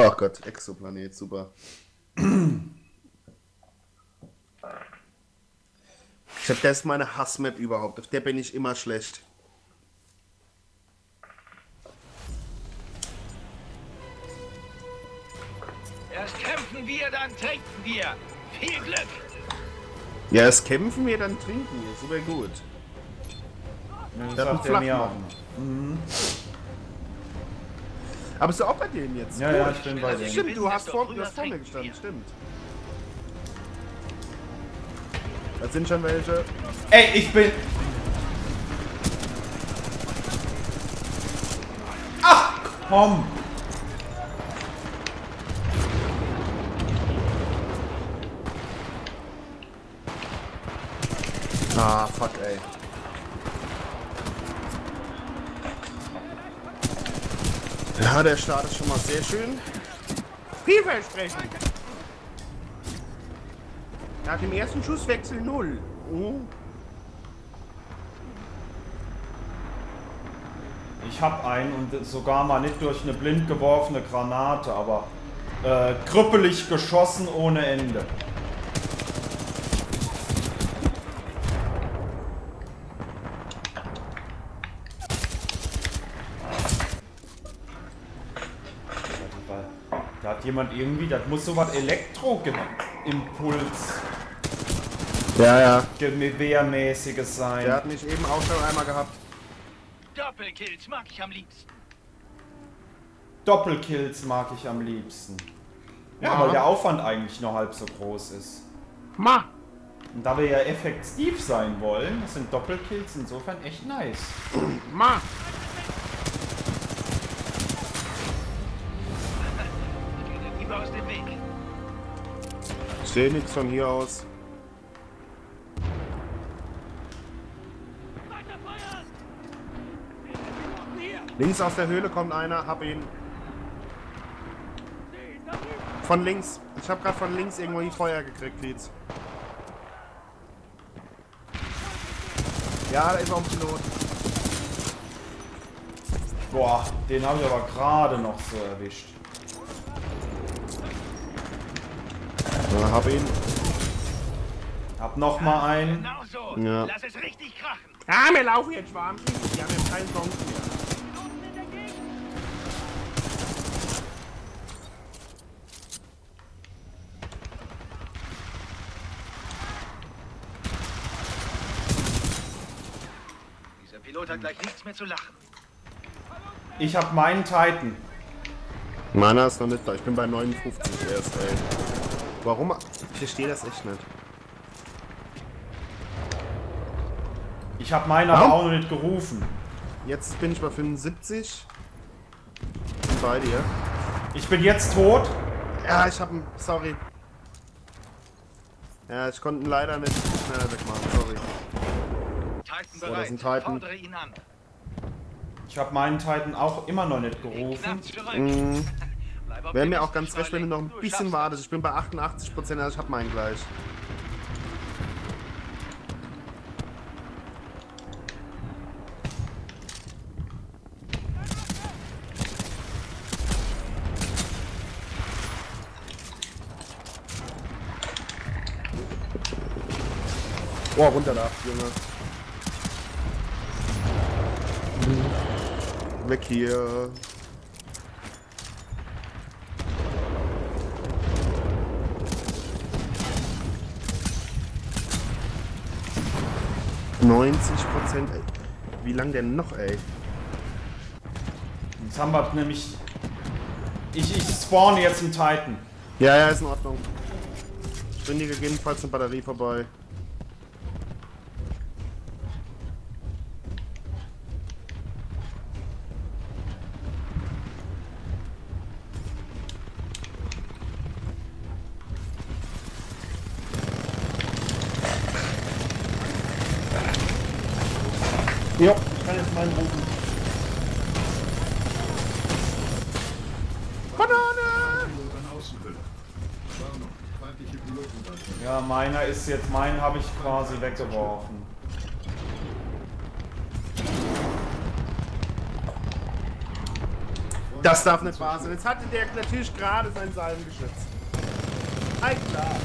Oh Gott, Exoplanet, super. Ich glaube, das ist meine Hassmap überhaupt. Auf der bin ich immer schlecht. Erst kämpfen wir, dann trinken wir. Viel Glück. Ja, erst kämpfen wir, dann trinken wir. Super gut. Das sagt einen er mir auch. Flachmann. Aber bist du auch bei denen jetzt? Ja, ja, ich bin bei denen. Stimmt, du hast vor, du hast vor mir gestanden, stimmt. Das sind schon welche. Ey, ich bin... Ach, komm. Ah, fuck, ey. Ja, der Start ist schon mal sehr schön. Vielversprechend. Nach dem ersten Schusswechsel null. Oh. Ich hab einen und sogar mal nicht durch eine blind geworfene Granate, aber äh, krüppelig geschossen ohne Ende. Da hat jemand irgendwie, das muss so was Elektro-Impuls Ja, ja. Gewehrmäßiges sein. Der hat mich eben auch schon einmal gehabt. Doppelkills mag ich am liebsten. Doppelkills mag ich am liebsten. Ja, Ja. weil der Aufwand eigentlich nur halb so groß ist. Ma! Und da wir ja effektiv sein wollen, sind Doppelkills insofern echt nice. Ma! Weg. Ich sehe nichts von hier aus. Links aus der Höhle kommt einer, hab ihn. Von links. Ich habe gerade von links irgendwo die Feuer gekriegt, Lietz. Ja, da ist auch ein Pilot. Boah, den habe ich aber gerade noch so erwischt. Ja, hab ihn. Hab noch mal einen. Genau so. Ja. Lass es richtig krachen. Ah, wir laufen jetzt warm. Die haben jetzt keinen Chance mehr. Dieser Pilot hat gleich nichts mehr zu lachen. Ich hab meinen Titan. Meiner ist noch nicht da. Ich bin bei 59 erst, ey. Warum? Ich verstehe das echt nicht. Ich hab meinen aber Warum? auch noch nicht gerufen. Jetzt bin ich bei 75. Bin bei dir. Ich bin jetzt tot. Ja, ich hab ihn. Sorry. Ja, ich konnte ihn leider nicht schneller wegmachen. Sorry. Titan So, das bereit. ist ein Titan. Ich hab meinen Titan auch immer noch nicht gerufen. Mhm. Wäre mir auch ganz recht, wenn du noch ein bisschen wartest. Ich bin bei 88 Prozent, also ich hab meinen gleich. Boah, runter da, Junge. Weg hier. Neunzig Prozent. Wie lang denn noch, ey? Jetzt haben wir nämlich... Ich, ich spawne jetzt einen Titan. Ja, ja, ist in Ordnung. Ich bin hier gegebenenfalls eine Batterie vorbei. Ja, ich kann jetzt meinen rufen. Banane! Ja, meiner ist jetzt... Meinen habe ich quasi weggeworfen. Das darf nicht wahr sein. Jetzt hatte der natürlich gerade seinen Salben geschützt. Ein klar.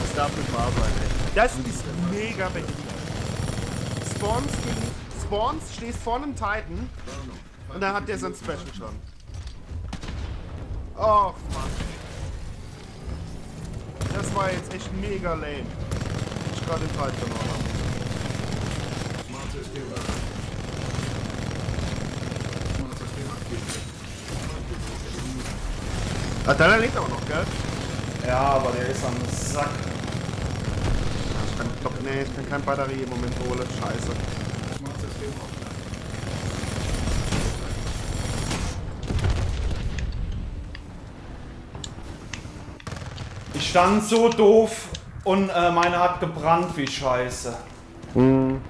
Das darf nicht wahr sein, ey. Das ist mega behindert. Spawns gegen Spawns, stehst vor einem Titan und dann hat der sein Special schon. Oh, Mann. Das war jetzt echt mega lame. Ich gerade den Titan verloren habe. Ah, deiner lebt aber noch, gell? Ja, aber der ist am Sack. Ich kann, doch, nee, ich kann kein Batterie im Moment holen. Scheiße. Ich stand so doof und äh, meine hat gebrannt wie Scheiße. Hm.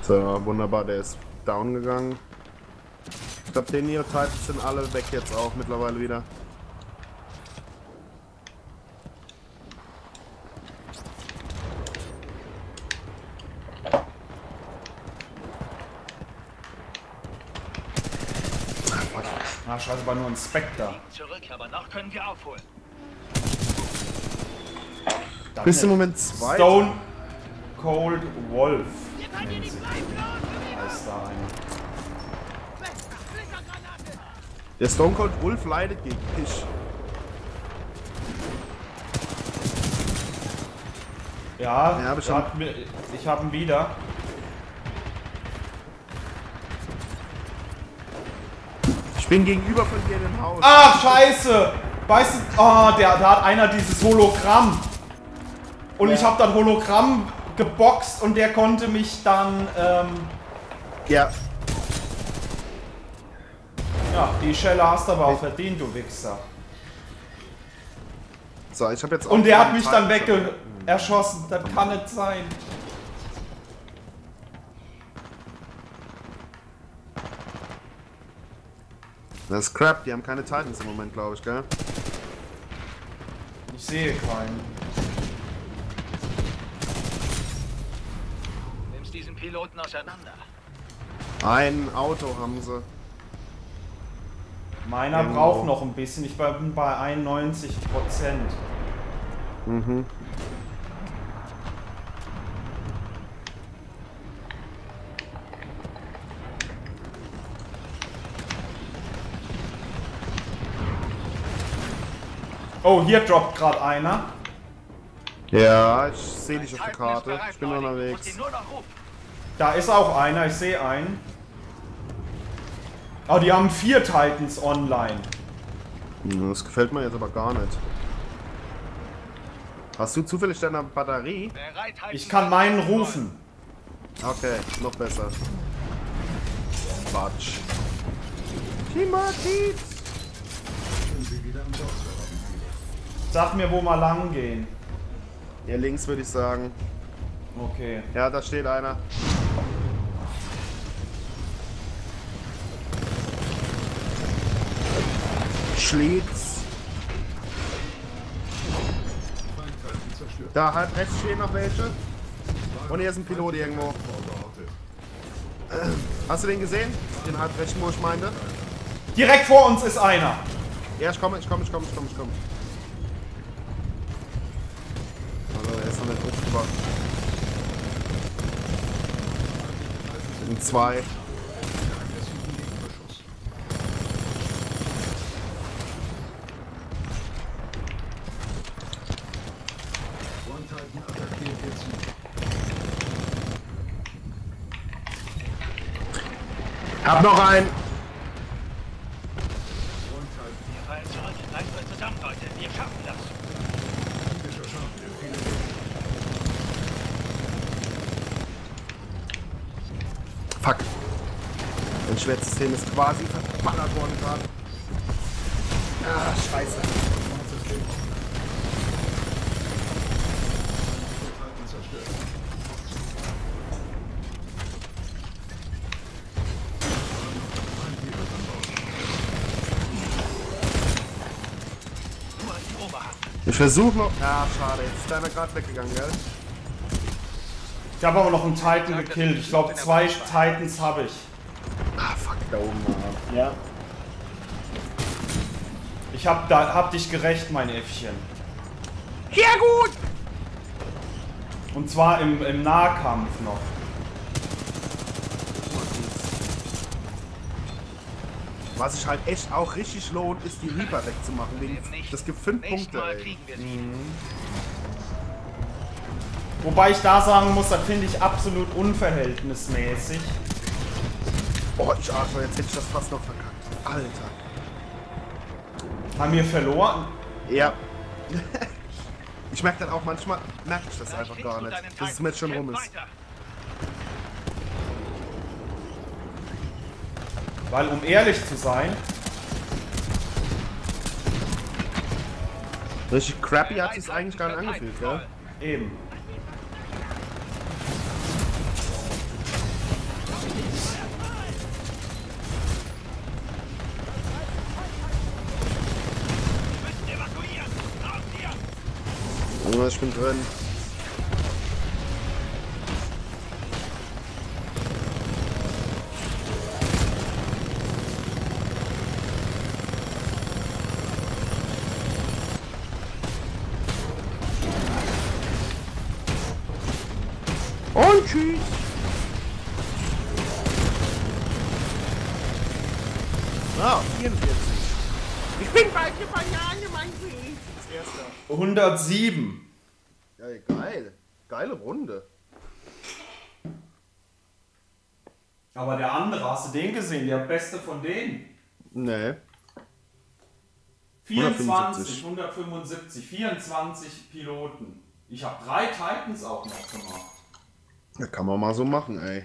So, wunderbar, der ist down gegangen. Ich glaube, den hier Titans sind alle weg jetzt auch mittlerweile wieder. Na, scheiße, war nur ein Spectre. Zurück, aber noch können wir aufholen. Bist im. Moment zwei. Stone Cold Wolf. Ihr könnt hier nicht bleiben! Heißt da einer. Der Stone Cold Wolf leidet gegen dich. Ja, Ja, hab ich mir- ich habe ihn wieder. Ich bin gegenüber von dir im Haus. Ach, scheiße! Weißt du, oh, der, da hat einer dieses Hologramm. Und ich habe dann Hologramm geboxt und der konnte mich dann, ähm, Ja, ja, die Schelle hast du aber auch verdient, du Wichser. so, ich habe jetzt auch Und der hat mich dann Titan schon. wegge erschossen. Das kann nicht sein. Das ist crap, die haben keine Titans im Moment, glaube ich, gell? Ich sehe keinen. Nimmst diesen Piloten auseinander. Ein Auto haben sie. Meiner Irgendwo. braucht noch ein bisschen. Ich bin bei 91 Prozent. Mhm. Oh, hier droppt gerade einer. Ja, ich sehe dich auf der Karte. Ich bin unterwegs. Da ist auch einer, ich sehe einen. Oh, die haben vier Titans online. Hm, Das gefällt mir jetzt aber gar nicht. Hast du zufällig deine Batterie? Ich kann meinen rufen. Okay, noch besser. Quatsch. Timothy! Sag mir, wo wir lang gehen. Hier links würde ich sagen. Okay. Ja, da steht einer. Schlägt's. Da halb rechts stehen noch welche. Und hier ist ein Pilot irgendwo. Hast du den gesehen? Den halb rechten, wo ich meinte? Direkt vor uns ist einer. Ja, ich komme, ich komme, ich komme, ich komme, ich komme. Also, er ist noch nicht hochgewacht. Sind zwei. Hab noch einen. Wir fallen zurück. Bleibt euch zusammen, Leute. Wir schaffen das. Fuck. Mein Schwertsystem ist quasi verballert worden gerade. Ah, scheiße. Ich versuche noch. Ah, schade. Jetzt ist deiner gerade weggegangen, gell? Ich habe aber noch einen Titan gekillt. Ich glaube, zwei Titans habe ich. Ah, fuck, da oben. Mann. Ja. Ich hab, da, hab dich gerecht, mein Äffchen. Sehr gut! Und zwar im, im Nahkampf noch. Was sich halt echt auch richtig lohnt, ist die Reaper wegzumachen. Wegen, das gibt 5 Nächstes Punkte, Mal ey. kriegen wir sie. Wobei ich da sagen muss, das finde ich absolut unverhältnismäßig. Oh, ich atme, jetzt hätte ich das fast noch verkackt. Alter. Haben wir verloren? Ja. ich merke dann auch manchmal, merke ich das einfach gar nicht, dass das Titan. Match schon rum ist. Weil, um ehrlich zu sein, Richtig crappy hat sich eigentlich gar nicht angefühlt, gell? eben. Ja, ich bin drin. Tschüss. Ah, 44. Ich bin dir, Banane, mein Kind. Das erste. 107. Ja, geil. Geile Runde. Aber der andere, hast du den gesehen? Der beste von denen. Nee. 24, 175, 24 Piloten. Ich habe drei Titans auch noch gemacht. Das kann man mal so machen, ey.